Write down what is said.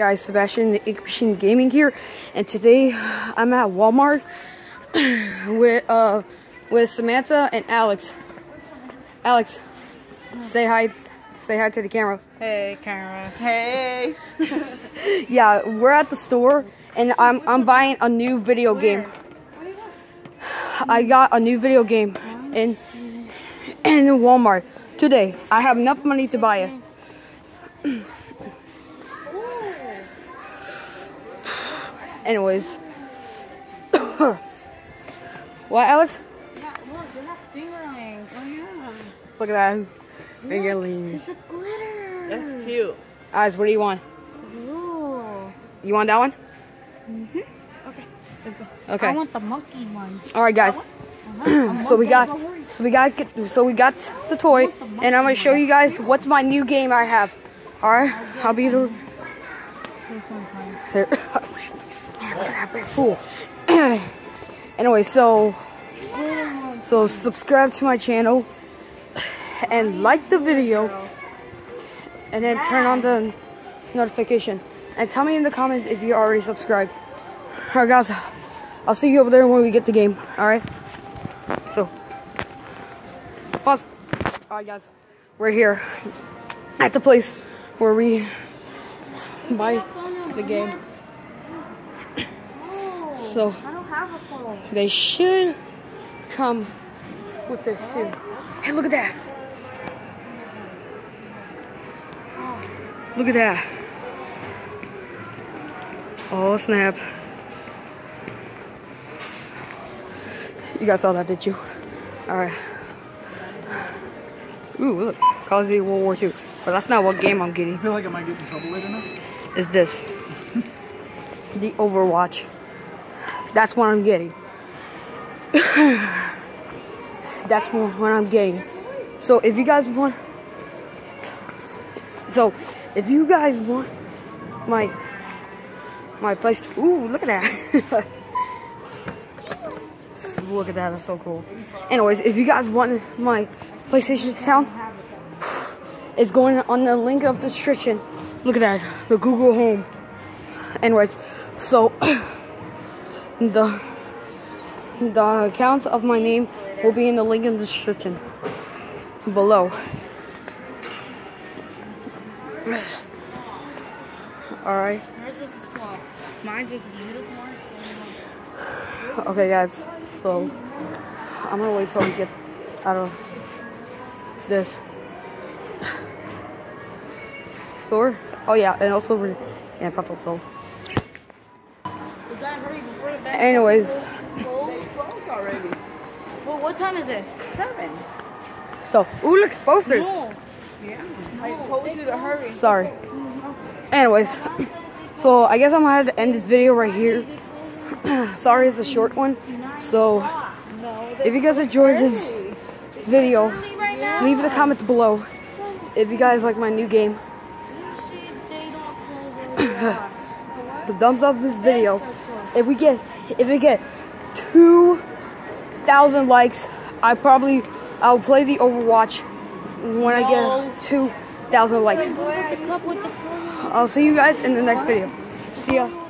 guys sebastian the ink machine gaming here and today i'm at walmart with uh with samantha and alex. Alex say hi say hi to the camera. Hey, camera. Hey. yeah we're at the store and i'm i'm buying a new video game. I got a new video game in in walmart today. I have enough money to buy it Anyways. what, Alex? Look, they have fingerlings. Oh, yeah. Look at that. Fingerlings. It's a glitter. That's cute. Guys, what do you want? Ooh. You want that one? Mhm. Okay, let's go. Okay. I want the monkey one. All right, guys. so we got, so we got, so we got the toy, and I'm gonna show you guys what's my new game I have. All right, I'll be the. Here. Fool. anyway, so, so subscribe to my channel, and like the video, and then turn on the notification, and tell me in the comments if you already subscribed. All right, guys. I'll see you over there when we get the game. All right. So, pause. All right, guys. We're here at the place where we buy the game. So I don't have a phone. they should come with this soon. Hey, look at that. Look at that. Oh, snap. You guys saw that, did you? Alright. Ooh, look. Call of Duty World War II. But that's not what game I'm getting. I feel like I might get in trouble later now. Is this. the Overwatch. That's what I'm getting. That's what I'm getting. So if you guys want So if you guys want my my place ooh look at that. look at that, that's so cool. Anyways, if you guys want my PlayStation account, it's going on the link of description. Look at that, the Google Home. Anyways, so the the accounts of my name will be in the link in the description below. Alright. Mine's a unicorn. Okay guys, so I'm gonna wait till we get out of this store. Oh yeah, and also yeah, pretzel so. Anyways, already. Well, what time is it? Seven. so ooh look posters. No. I told you to hurry. Sorry. Anyways, so I guess I'm gonna have to end this video right here. Sorry, it's a short one. So if you guys enjoyed this video, leave in the comments below. If you guys like my new game, the thumbs up this video. If we get if we get two thousand likes, I probably I'll play the Overwatch when I get two thousand likes. The cup with the I'll see you guys in the next video. See ya.